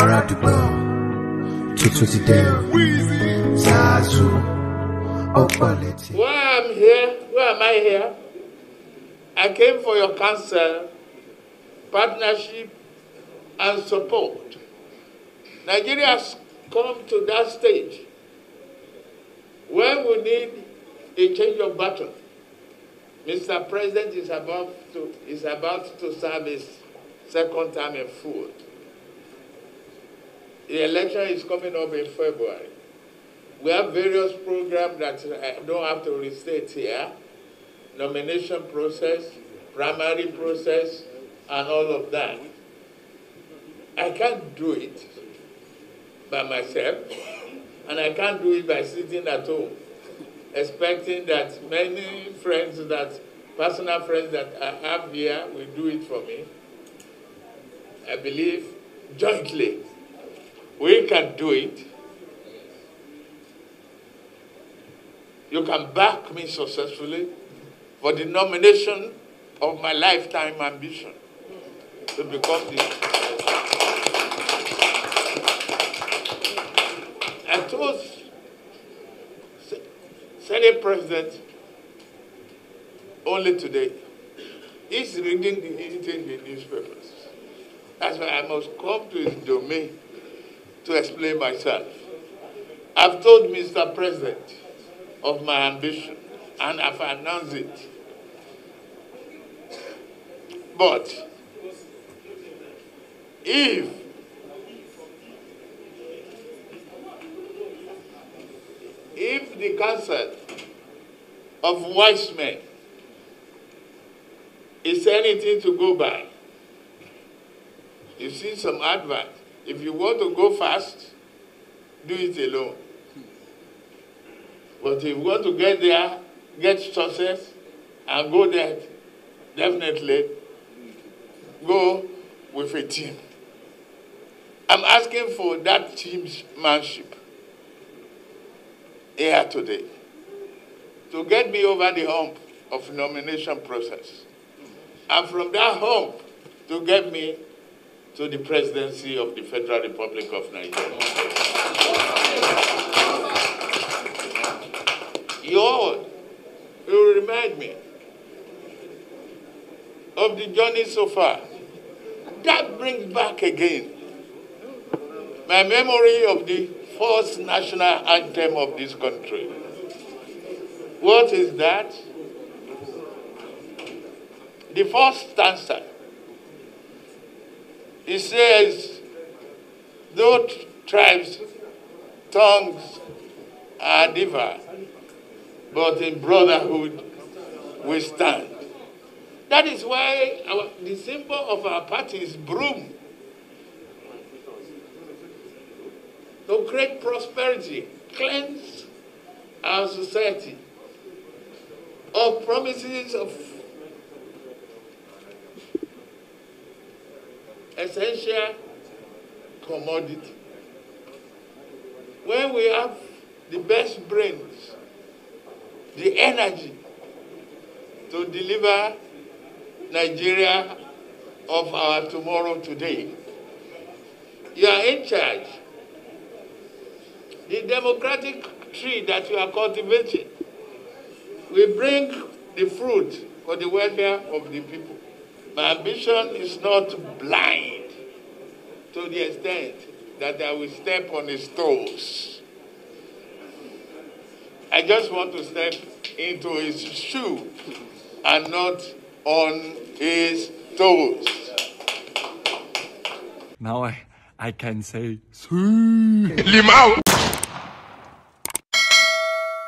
Arádùgbò tuntun ti dé. Zazu ọ̀pọ̀ létí. Why I'm here, why am I here? I came for your counsel, partnership, and support. Nigeria has come to that stage when we need a change of battle. Mr. President is about to is about to serve his second term in full. The election is coming up in February. We have various programs that I don't have to restate here. Nomination process, primary process, and all of that. I can't do it by myself, and I can't do it by sitting at home, expecting that many friends that, personal friends that I have here will do it for me. I believe jointly we can do it. You can back me successfully for the nomination of my lifetime ambition to become the. I told Senate President only today. He's reading the, the newspapers. That's why I must come to his domain to explain myself. I've told Mr. President of my ambition and I've announced it. But if if the council of wise men is anything to go by, you see some advert. If you want to go fast, do it alone. But if you want to get there, get success, and go there, definitely go with a team. I'm asking for that teammanship here today to get me over the hump of nomination process. And from that hump to get me to the presidency of the Federal Republic of Nigeria. You all remind me of the journey so far. That brings back again my memory of the first national anthem of this country. What is that? The first stanza. It says, though tribes, tongues are differ, but in brotherhood we stand. That is why our, the symbol of our party is broom. To create prosperity, cleanse our society of promises of essential commodity. When we have the best brains, the energy to deliver Nigeria of our tomorrow today, you are in charge. The democratic tree that you are cultivating will bring the fruit for the welfare of the people. My ambition is not blind to the extent that I will step on his toes. I just want to step into his shoe and not on his toes. Now I, I can say, "Sue." Limau.